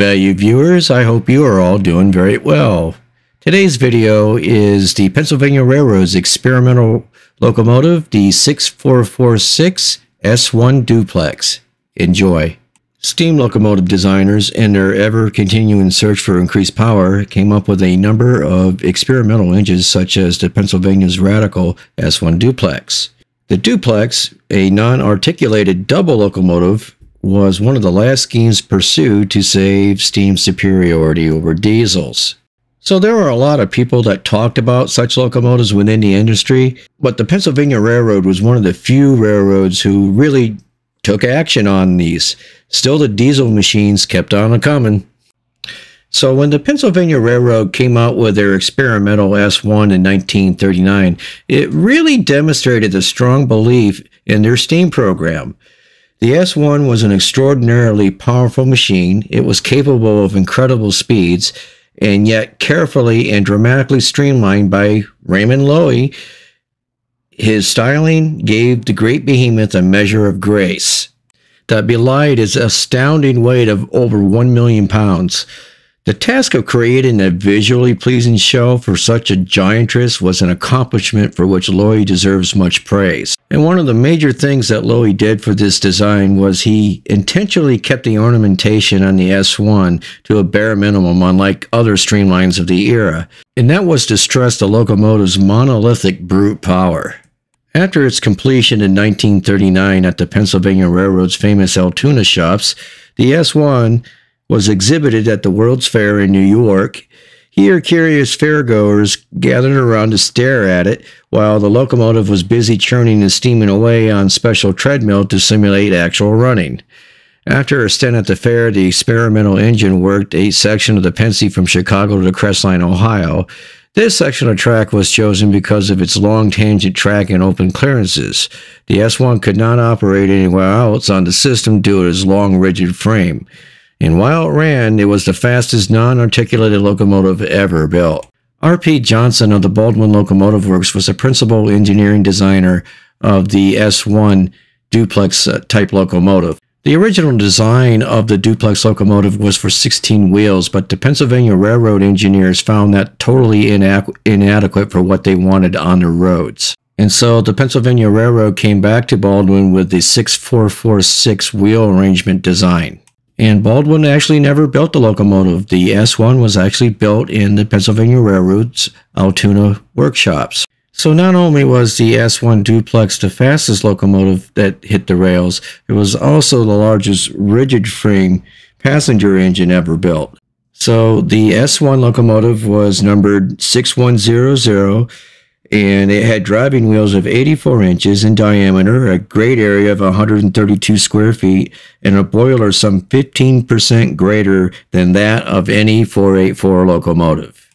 valued viewers. I hope you are all doing very well. Today's video is the Pennsylvania Railroad's experimental locomotive, the 6446 S1 Duplex. Enjoy. Steam locomotive designers, in their ever continuing search for increased power, came up with a number of experimental engines such as the Pennsylvania's Radical S1 Duplex. The Duplex, a non articulated double locomotive, was one of the last schemes pursued to save steam superiority over diesels. So there were a lot of people that talked about such locomotives within the industry, but the Pennsylvania Railroad was one of the few railroads who really took action on these. Still, the diesel machines kept on coming. So when the Pennsylvania Railroad came out with their experimental S1 in 1939, it really demonstrated a strong belief in their steam program. The S1 was an extraordinarily powerful machine. It was capable of incredible speeds, and yet carefully and dramatically streamlined by Raymond Loewy. His styling gave the great behemoth a measure of grace that belied his astounding weight of over 1 million pounds. The task of creating a visually pleasing show for such a giantess was an accomplishment for which Loewy deserves much praise. And one of the major things that Loewy did for this design was he intentionally kept the ornamentation on the S1 to a bare minimum, unlike other streamlines of the era, and that was to stress the locomotive's monolithic brute power. After its completion in 1939 at the Pennsylvania Railroad's famous Altoona shops, the S1 was exhibited at the World's Fair in New York. Here, curious fairgoers gathered around to stare at it while the locomotive was busy churning and steaming away on special treadmill to simulate actual running. After a stint at the fair, the experimental engine worked a section of the Pennsy from Chicago to Crestline, Ohio. This section of track was chosen because of its long tangent track and open clearances. The S1 could not operate anywhere else on the system due to its long rigid frame and while it ran, it was the fastest non-articulated locomotive ever built. R.P. Johnson of the Baldwin Locomotive Works was the principal engineering designer of the S1 duplex uh, type locomotive. The original design of the duplex locomotive was for 16 wheels, but the Pennsylvania Railroad engineers found that totally inadequate for what they wanted on the roads. And so the Pennsylvania Railroad came back to Baldwin with the 6446 wheel arrangement design. And Baldwin actually never built the locomotive. The S1 was actually built in the Pennsylvania Railroad's Altoona workshops. So not only was the S1 duplex the fastest locomotive that hit the rails, it was also the largest rigid frame passenger engine ever built. So the S1 locomotive was numbered 6100 and it had driving wheels of 84 inches in diameter, a grate area of 132 square feet, and a boiler some 15% greater than that of any 484 locomotive.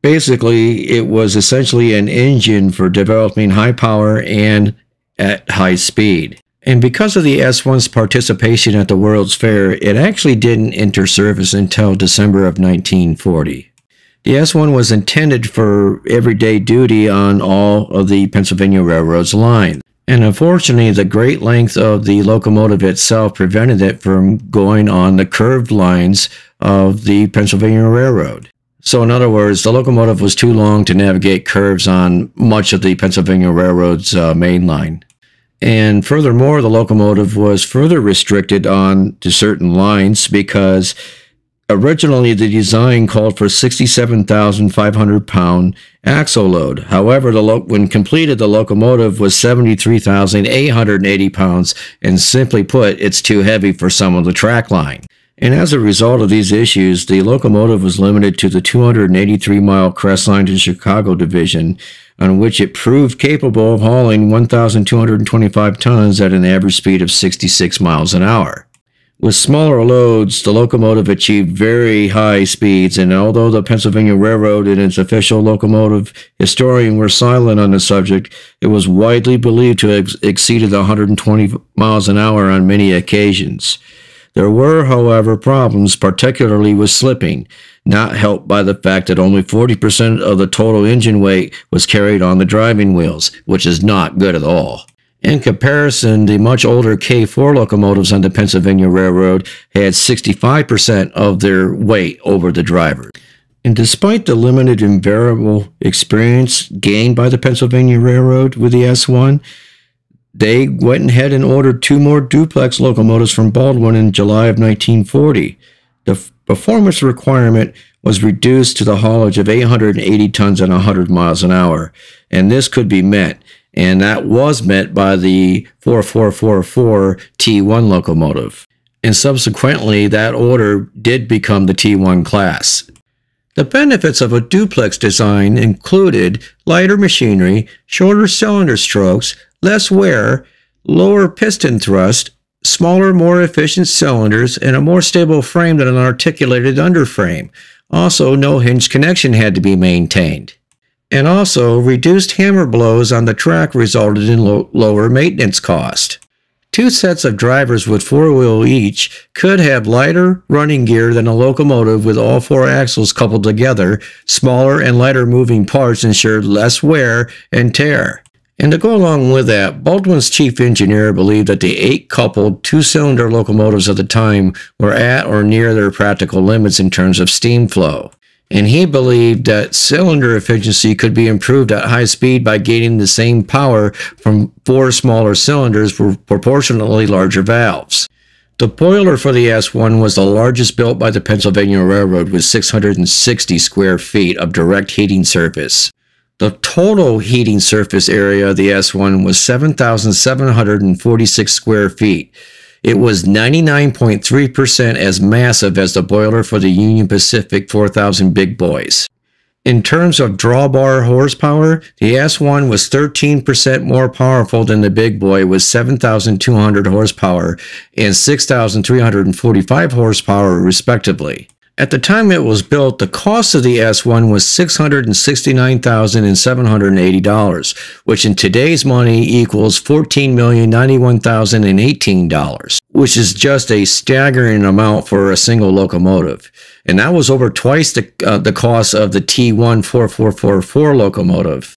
Basically, it was essentially an engine for developing high power and at high speed. And because of the S1's participation at the World's Fair, it actually didn't enter service until December of 1940. The S1 was intended for everyday duty on all of the Pennsylvania Railroad's lines. And unfortunately, the great length of the locomotive itself prevented it from going on the curved lines of the Pennsylvania Railroad. So, in other words, the locomotive was too long to navigate curves on much of the Pennsylvania Railroad's uh, main line. And furthermore, the locomotive was further restricted on to certain lines because Originally, the design called for 67,500 pound axle load. However, the when completed, the locomotive was 73,880 pounds, and simply put, it's too heavy for some of the track line. And as a result of these issues, the locomotive was limited to the 283 mile Crestline to Chicago division, on which it proved capable of hauling 1,225 tons at an average speed of 66 miles an hour. With smaller loads, the locomotive achieved very high speeds, and although the Pennsylvania Railroad and its official locomotive historian were silent on the subject, it was widely believed to have exceeded 120 miles an hour on many occasions. There were, however, problems, particularly with slipping, not helped by the fact that only 40% of the total engine weight was carried on the driving wheels, which is not good at all. In comparison, the much older K4 locomotives on the Pennsylvania Railroad had 65% of their weight over the driver. And despite the limited and variable experience gained by the Pennsylvania Railroad with the S1, they went ahead and ordered two more duplex locomotives from Baldwin in July of 1940. The performance requirement was reduced to the haulage of 880 tons and 100 miles an hour, and this could be met and that was met by the 4444 T1 locomotive. And subsequently, that order did become the T1 class. The benefits of a duplex design included lighter machinery, shorter cylinder strokes, less wear, lower piston thrust, smaller, more efficient cylinders, and a more stable frame than an articulated underframe. Also, no hinge connection had to be maintained and also reduced hammer blows on the track resulted in lo lower maintenance cost. Two sets of drivers with four-wheel each could have lighter running gear than a locomotive with all four axles coupled together. Smaller and lighter moving parts ensured less wear and tear. And to go along with that, Baldwin's chief engineer believed that the eight coupled two-cylinder locomotives of the time were at or near their practical limits in terms of steam flow and he believed that cylinder efficiency could be improved at high speed by gaining the same power from four smaller cylinders with proportionally larger valves. The boiler for the S1 was the largest built by the Pennsylvania Railroad with 660 square feet of direct heating surface. The total heating surface area of the S1 was 7,746 square feet, it was 99.3% as massive as the boiler for the Union Pacific 4000 Big Boys. In terms of drawbar horsepower, the S1 was 13% more powerful than the Big Boy with 7,200 horsepower and 6,345 horsepower respectively. At the time it was built, the cost of the S1 was $669,780, which in today's money equals $14,091,018, which is just a staggering amount for a single locomotive. And that was over twice the, uh, the cost of the T1 4444 locomotive.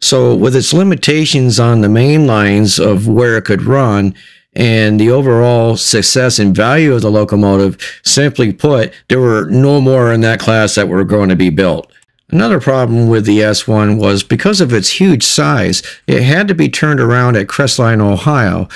So with its limitations on the main lines of where it could run, and the overall success and value of the locomotive, simply put, there were no more in that class that were going to be built. Another problem with the S1 was because of its huge size, it had to be turned around at Crestline, Ohio,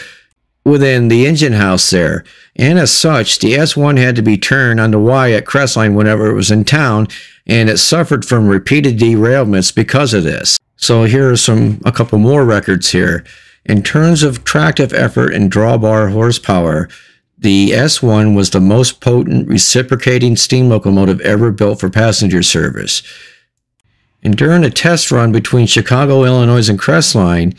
within the engine house there. And as such, the S1 had to be turned on the Y at Crestline whenever it was in town, and it suffered from repeated derailments because of this. So here are some a couple more records here. In terms of tractive effort and drawbar horsepower, the S1 was the most potent reciprocating steam locomotive ever built for passenger service. And during a test run between Chicago, Illinois and Crestline,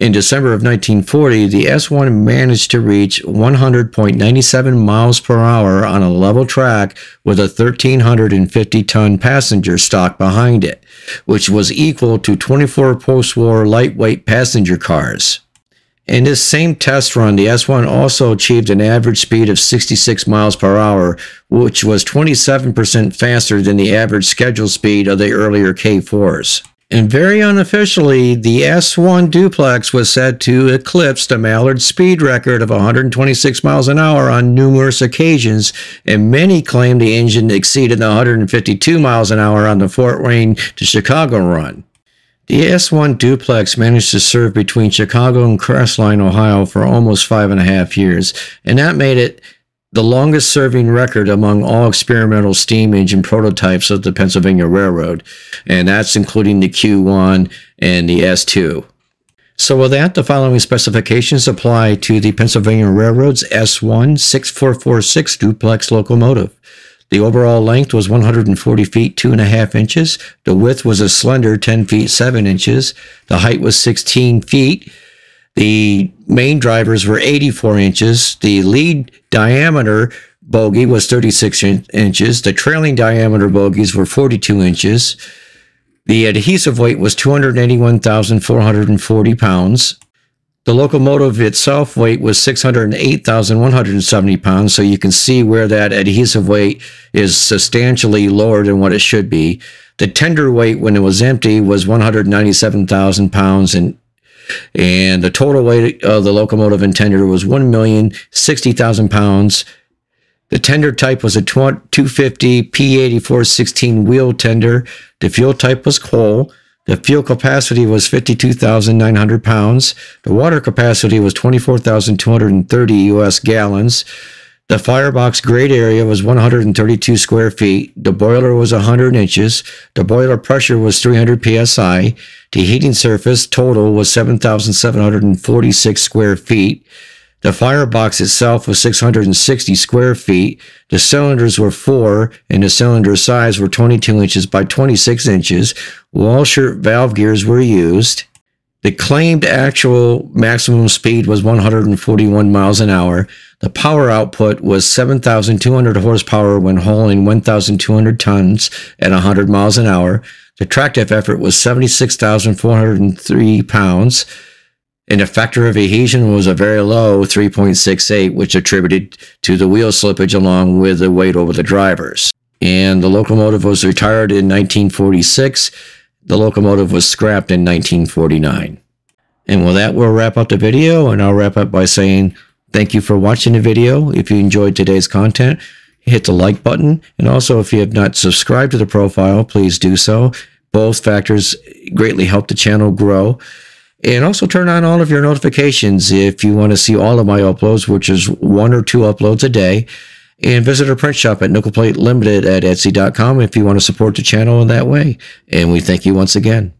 in December of 1940, the S1 managed to reach 100.97 miles per hour on a level track with a 1,350 ton passenger stock behind it, which was equal to 24 post war lightweight passenger cars. In this same test run, the S1 also achieved an average speed of 66 miles per hour, which was 27% faster than the average scheduled speed of the earlier K4s. And very unofficially, the S1 duplex was said to eclipse the Mallard speed record of 126 miles an hour on numerous occasions, and many claim the engine exceeded 152 miles an hour on the Fort Wayne to Chicago run. The S1 duplex managed to serve between Chicago and Crestline, Ohio for almost five and a half years, and that made it the longest serving record among all experimental steam engine prototypes of the Pennsylvania Railroad, and that's including the Q1 and the S2. So with that, the following specifications apply to the Pennsylvania Railroad's S1 6446 duplex locomotive. The overall length was 140 feet 2.5 inches. The width was a slender 10 feet 7 inches. The height was 16 feet. The main drivers were 84 inches. The lead diameter bogie was 36 in inches. The trailing diameter bogies were 42 inches. The adhesive weight was 281,440 pounds. The locomotive itself weight was 608,170 pounds, so you can see where that adhesive weight is substantially lower than what it should be. The tender weight when it was empty was 197,000 pounds, and And the total weight of the locomotive and tender was 1,060,000 pounds. The tender type was a 250 P84 16 wheel tender. The fuel type was coal. The fuel capacity was 52,900 pounds. The water capacity was 24,230 US gallons. The firebox grate area was 132 square feet. The boiler was 100 inches. The boiler pressure was 300 psi. The heating surface total was 7,746 square feet. The firebox itself was 660 square feet. The cylinders were four, and the cylinder size were 22 inches by 26 inches. Walschaerts valve gears were used. The claimed actual maximum speed was 141 miles an hour. The power output was 7,200 horsepower when hauling 1,200 tons at 100 miles an hour. The tractive effort was 76,403 pounds and the factor of adhesion was a very low 3.68, which attributed to the wheel slippage along with the weight over the drivers. And the locomotive was retired in 1946. The locomotive was scrapped in 1949. And with that, we'll wrap up the video, and I'll wrap up by saying thank you for watching the video. If you enjoyed today's content, hit the like button. And also, if you have not subscribed to the profile, please do so. Both factors greatly help the channel grow. And also turn on all of your notifications if you want to see all of my uploads, which is one or two uploads a day. And visit our print shop at Nickel Plate Limited at Etsy.com if you want to support the channel in that way. And we thank you once again.